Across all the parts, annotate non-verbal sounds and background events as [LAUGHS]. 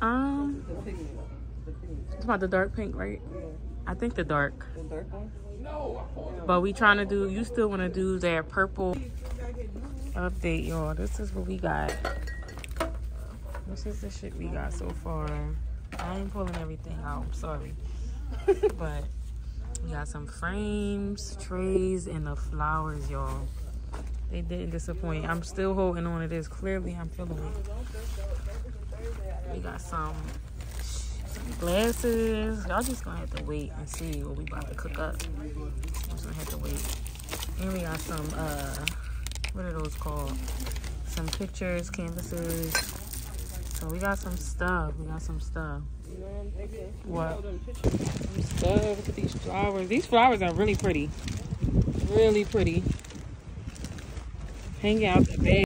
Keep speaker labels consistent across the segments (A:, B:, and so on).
A: Um, the pigment, the pigment.
B: it's about the dark pink, right? I think the dark.
A: the dark one.
B: But we trying to do. You still want to do that purple update, y'all? This is what we got. This is the shit we got so far. I ain't pulling everything out. I'm sorry, [LAUGHS] but we got some frames, trays, and the flowers, y'all. They didn't disappoint. I'm still holding on to this. Clearly, I'm feeling it. We got some glasses. Y'all just gonna have to wait and see what we about to cook up. Just gonna have to wait. And we got some uh what are those called? Some pictures, canvases. So we got some stuff. We got some stuff.
A: What I'm.
B: Some stuff. Look at these flowers. These flowers are really pretty. Really pretty. Hang out the bed.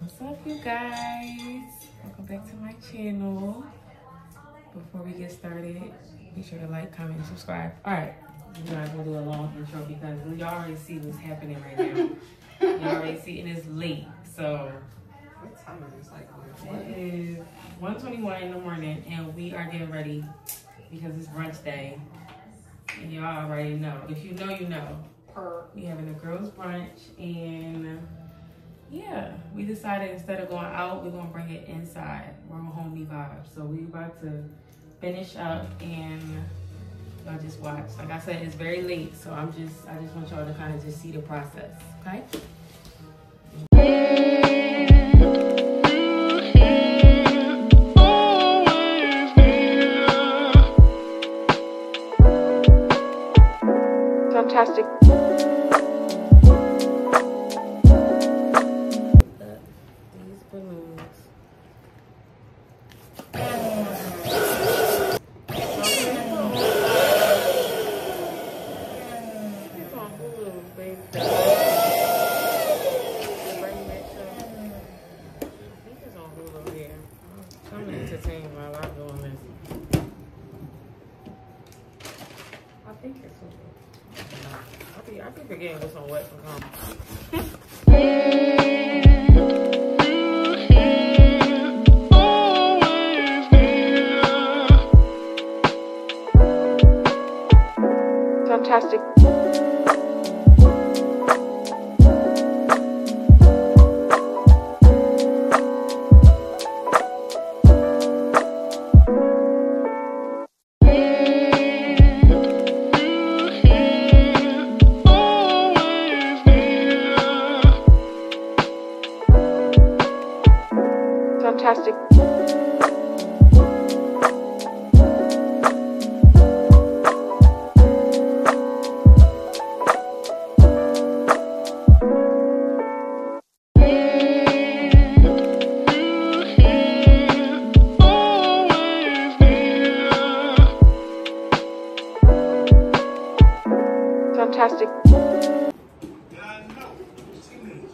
B: What's up, you guys? Welcome back to my channel. Before we get started, be sure to like, comment, and subscribe. All right, we're not gonna do a long intro because y'all already see what's happening right now. y'all already see, and it's late, so
A: What time is it? It's like
B: it is 1:21 in the morning, and we are getting ready because it's brunch day. And y'all already know. If you know, you know. We having a girls' brunch, and yeah, we decided instead of going out, we're gonna bring it inside. We're on homey vibes, so we about to finish up, and y'all just watch. Like I said, it's very late, so I'm just, I just want y'all to kind of just see the process, okay?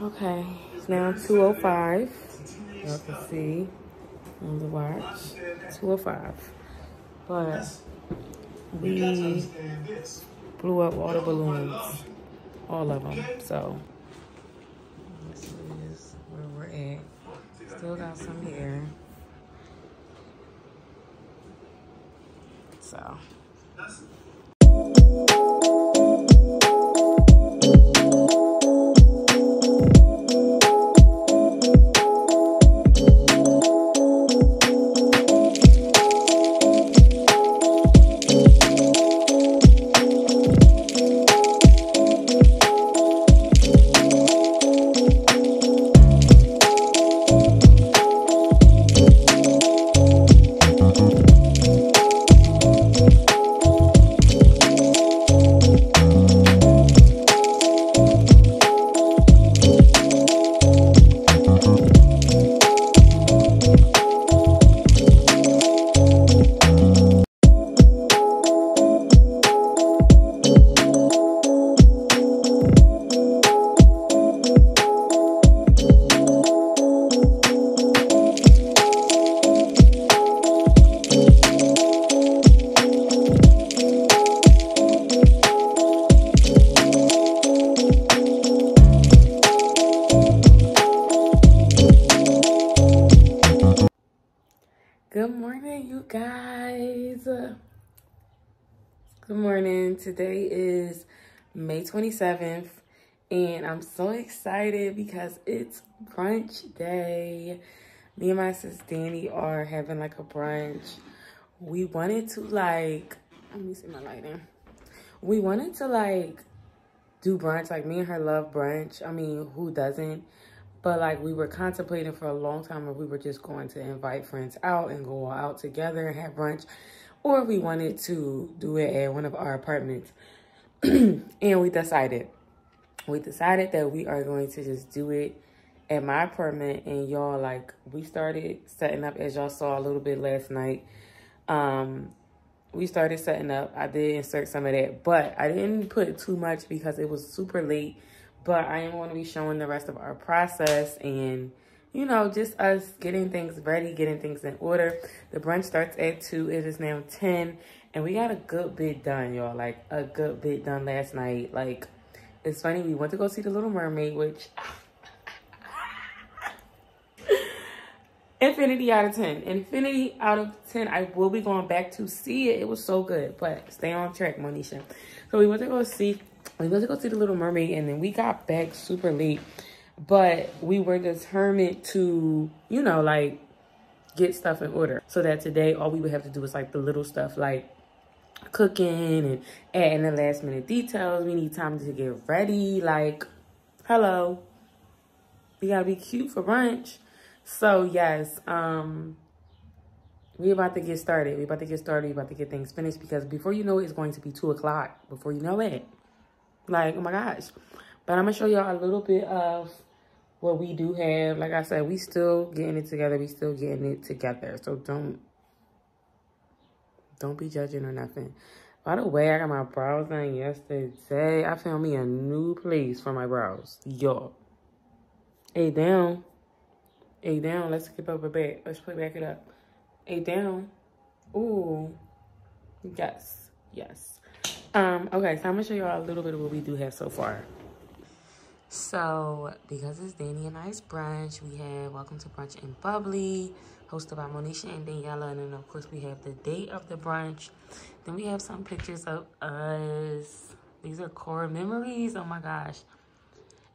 B: Okay, it's now 2.05. Y'all can see on the watch. 2.05. But we blew up all the balloons. All of them. So this is where we're at. Still got some here. So Today is May 27th, and I'm so excited because it's brunch day. Me and my sis Danny are having like a brunch. We wanted to like, let me see my lighting. We wanted to like do brunch. Like me and her love brunch. I mean, who doesn't? But like we were contemplating for a long time if we were just going to invite friends out and go out together and have brunch. Or we wanted to do it at one of our apartments. [CLEARS THROAT] and we decided. We decided that we are going to just do it at my apartment. And y'all, like, we started setting up, as y'all saw a little bit last night. Um, we started setting up. I did insert some of that, but I didn't put too much because it was super late but I am going to be showing the rest of our process and, you know, just us getting things ready, getting things in order. The brunch starts at 2. It is now 10. And we got a good bit done, y'all. Like, a good bit done last night. Like, it's funny. We went to go see The Little Mermaid, which... [LAUGHS] Infinity out of 10. Infinity out of 10. I will be going back to see it. It was so good. But stay on track, Moneisha. So we went to go see we went to go see the Little Mermaid, and then we got back super late. But we were determined to, you know, like get stuff in order. So that today, all we would have to do is like the little stuff, like cooking and adding the last minute details. We need time to get ready. Like, hello, we gotta be cute for brunch. So yes, um, we about to get started. We about to get started. We about to get things finished because before you know it, it's going to be two o'clock. Before you know it. Like, oh my gosh. But I'm going to show y'all a little bit of what we do have. Like I said, we still getting it together. We still getting it together. So don't, don't be judging or nothing. By the way, I got my brows done yesterday. I found me a new place for my brows. Yo. Hey, down. Hey, down. Let's skip over back. Let's put back it up. Hey, down. Ooh. Yes. Yes. Um, okay, so I'm gonna show y'all a little bit of what we do have so far. So, because it's Danny and I's brunch, we have Welcome to Brunch and Bubbly, hosted by Moneisha and Daniela. And then, of course, we have the date of the brunch. Then we have some pictures of us. These are core memories. Oh, my gosh.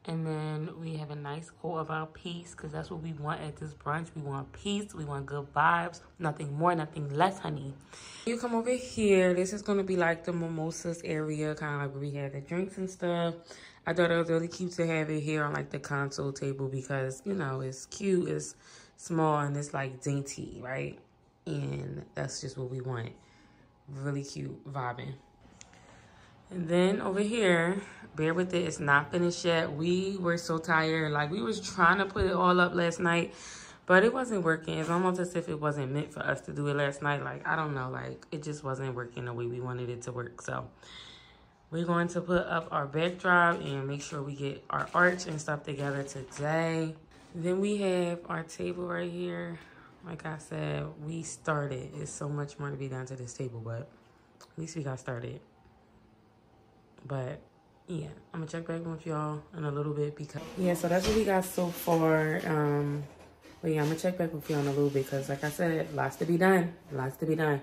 B: And then we have a nice quote about peace because that's what we want at this brunch. We want peace. We want good vibes. Nothing more, nothing less, honey. You come over here. This is going to be like the mimosas area, kind of like where we have the drinks and stuff. I thought it was really cute to have it here on like the console table because, you know, it's cute, it's small, and it's like dainty, right? And that's just what we want. Really cute vibing. And then over here, bear with it, it's not finished yet. We were so tired. Like, we was trying to put it all up last night, but it wasn't working. It's almost as if it wasn't meant for us to do it last night. Like, I don't know. Like, it just wasn't working the way we wanted it to work. So, we're going to put up our backdrop and make sure we get our arch and stuff together today. Then we have our table right here. Like I said, we started. It's so much more to be done to this table, but at least we got started. But yeah, I'm gonna check back with y'all in a little bit because yeah, so that's what we got so far. Um, but yeah, I'm gonna check back with y'all in a little bit because like I said, lots to be done, lots to be done.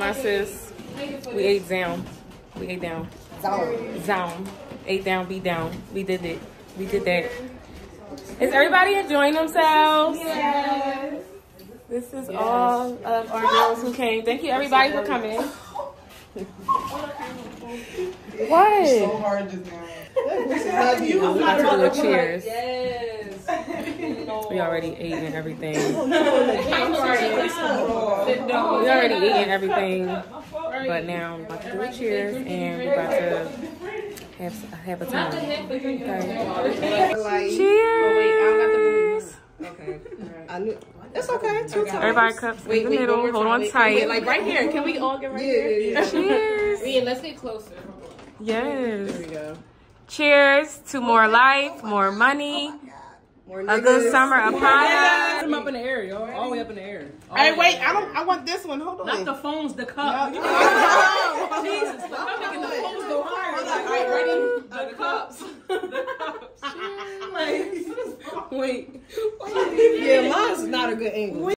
B: And my sis, we ate down. We ate down. Down. Ate down, be down. We did it. We did that. Is everybody enjoying themselves? Yes. This is all of our girls who came. Thank you, everybody, for coming. [LAUGHS] What?
C: So hard just now. This is not you.
B: I'm about to do a cheers. We already ate and everything. [LAUGHS] We already ate and everything. But now I'm about to do a cheers and we're about to have, have a time. Okay. Cheers.
C: Okay. I knew. It's okay. Two times.
B: Everybody cups in the middle. Hold on tight.
D: Like right here. Can we all get right
C: Yeah,
D: here?
C: yeah, yeah.
B: Cheers.
D: Yeah, let's get closer.
B: Yes.
C: There we go.
B: Cheers to more life, more money,
C: More
B: a good
C: niggas.
B: summer upon us.
E: Put them up in the air, yo. All the way up in the air. All
C: Hey, wait.
E: up
C: I don't. I want this one. Hold on.
E: Not the phones, the cup.
C: No. [LAUGHS]
E: Jesus, I'm making the phones go higher. Like, all right, ready? The cups. The cups. [LAUGHS] like, wait.
C: Yeah, mine's not a good angle.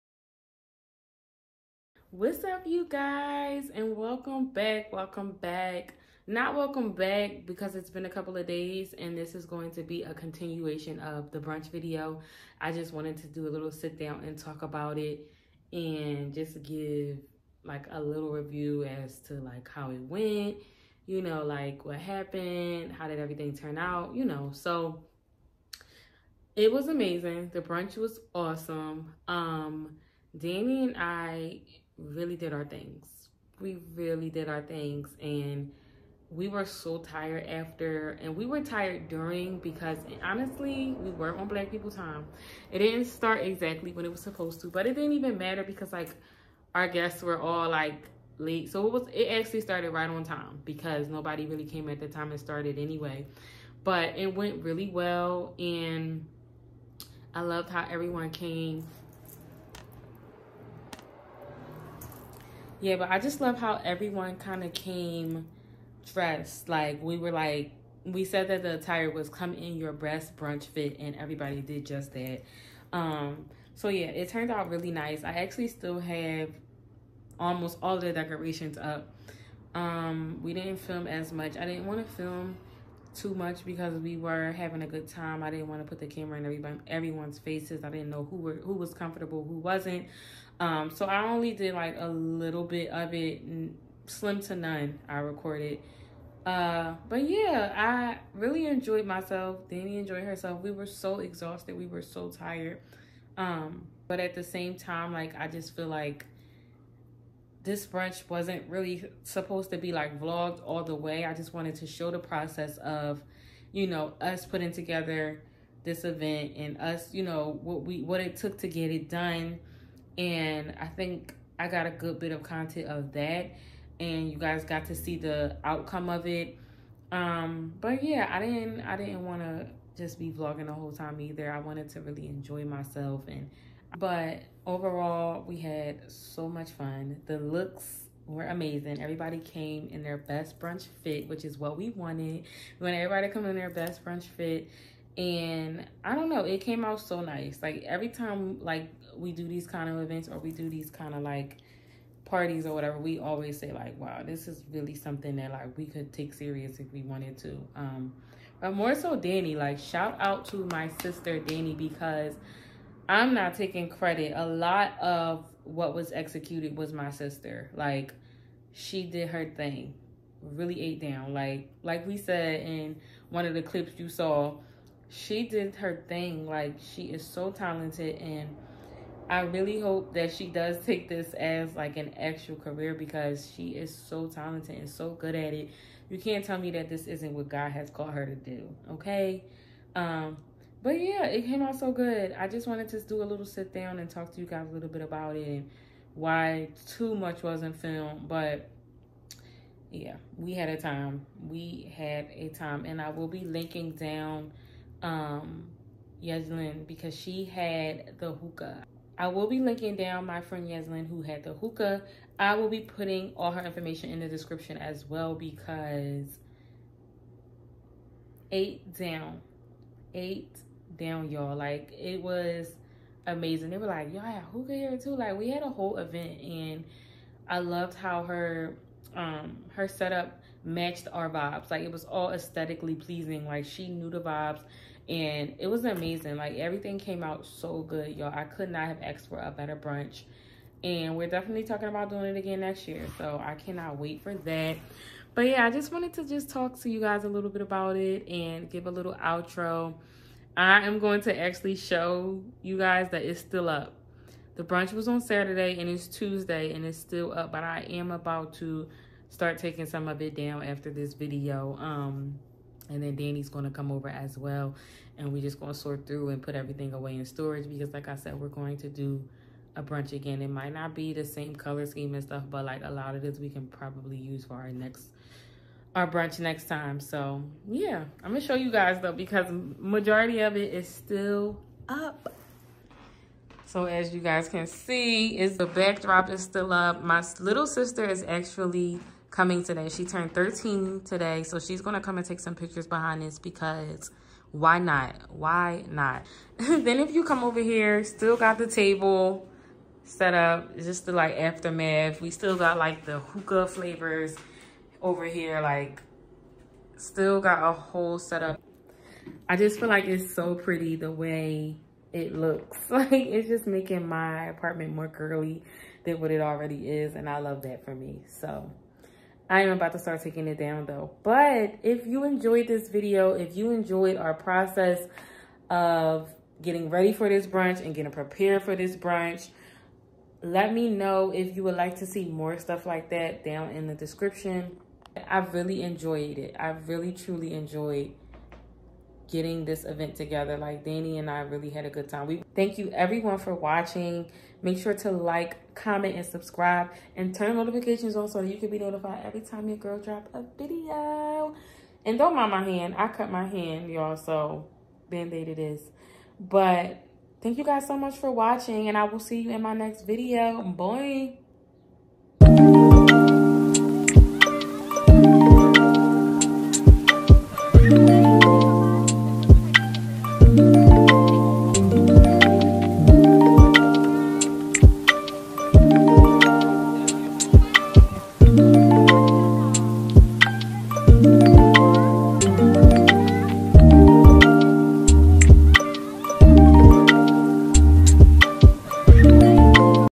B: What's up, you guys, and welcome back. Welcome back. Not welcome back because it's been a couple of days, and this is going to be a continuation of the brunch video. I just wanted to do a little sit down and talk about it, and just give like a little review as to like how it went. You know, like what happened, how did everything turn out. You know, so it was amazing. The brunch was awesome. Um, Danny and I really did our things. We really did our things and we were so tired after and we were tired during because honestly we were on black people time. It didn't start exactly when it was supposed to but it didn't even matter because like our guests were all like late. So it was it actually started right on time because nobody really came at the time it started anyway. But it went really well and i loved how everyone came. Yeah, but I just love how everyone kind of came dressed. Like we were like we said that the attire was come in your best brunch fit and everybody did just that. Um so yeah, it turned out really nice. I actually still have almost all the decorations up. Um we didn't film as much. I didn't want to film too much because we were having a good time. I didn't want to put the camera in everyone everyone's faces. I didn't know who were who was comfortable, who wasn't. Um, so I only did like a little bit of it, slim to none. I recorded. Uh, but yeah, I really enjoyed myself. Danny enjoyed herself. We were so exhausted. We were so tired. Um, but at the same time, like I just feel like this brunch wasn't really supposed to be like vlogged all the way. I just wanted to show the process of, you know, us putting together this event and us, you know, what we what it took to get it done and I think I got a good bit of content of that and you guys got to see the outcome of it. Um but yeah I didn't I didn't want to just be vlogging the whole time either. I wanted to really enjoy myself and but overall we had so much fun. The looks were amazing. Everybody came in their best brunch fit which is what we wanted. We want everybody to come in their best brunch fit. And I don't know, it came out so nice. Like every time like we do these kind of events or we do these kind of like parties or whatever, we always say like, wow, this is really something that like we could take serious if we wanted to. Um but more so Danny, like shout out to my sister Danny because I'm not taking credit. A lot of what was executed was my sister. Like she did her thing. Really ate down. Like like we said in one of the clips you saw, she did her thing. Like she is so talented and I really hope that she does take this as like an actual career because she is so talented and so good at it. You can't tell me that this isn't what God has called her to do. Okay? Um but yeah, it came out so good. I just wanted to do a little sit down and talk to you guys a little bit about it and why too much wasn't filmed, but yeah, we had a time. We had a time and I will be linking down um Yeslyn because she had the hookah. I will be linking down my friend Yeslyn who had the hookah. I will be putting all her information in the description as well because ate down. Ate down, y'all. Like it was amazing. They were like, "Y'all had hookah here too." Like we had a whole event, and I loved how her um her setup matched our vibes. Like it was all aesthetically pleasing. Like she knew the vibes, and it was amazing. Like everything came out so good, y'all. I could not have asked for a better brunch. And we're definitely talking about doing it again next year. So I cannot wait for that. But yeah, I just wanted to just talk to you guys a little bit about it and give a little outro. I am going to actually show you guys that it's still up. The brunch was on Saturday and it's Tuesday and it's still up, but I am about to start taking some of it down after this video. Um, and then Danny's going to come over as well. And we're just going to sort through and put everything away in storage because like I said, we're going to do a brunch again. It might not be the same color scheme and stuff, but like a lot of this we can probably use for our next our brunch next time. So yeah, I'm gonna show you guys though because majority of it is still up. So as you guys can see, is the backdrop is still up. My little sister is actually coming today. She turned 13 today, so she's gonna come and take some pictures behind this because why not? Why not? [LAUGHS] then if you come over here, still got the table set up, just the like aftermath. We still got like the hookah flavors over here, like still got a whole setup. I just feel like it's so pretty the way it looks. [LAUGHS] Like it's just making my apartment more girly than what it already is. And I love that for me. So I am about to start taking it down though. But if you enjoyed this video, if you enjoyed our process of getting ready for this brunch and getting prepared for this brunch, let me know if you would like to see more stuff like that down in the description. I really enjoyed it. I really truly enjoyed getting this event together. Like Danny and I really had a good time. We thank you everyone for watching. Make sure to like, comment, and subscribe, and turn notifications on so that you can be notified every time your girl drop a video. And don't mind my hand. I cut my hand, y'all, so band-aid it is. But thank you guys so much for watching, and I will see you in my next video. Bye.